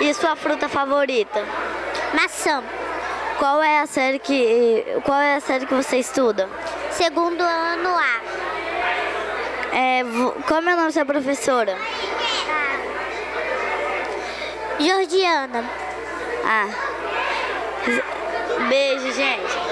E sua fruta favorita? Maçã. Qual é a série que qual é a série que você estuda? Segundo ano A. É, como é o nome da sua professora? Ah. Jordiana. Ah. Beijo, gente.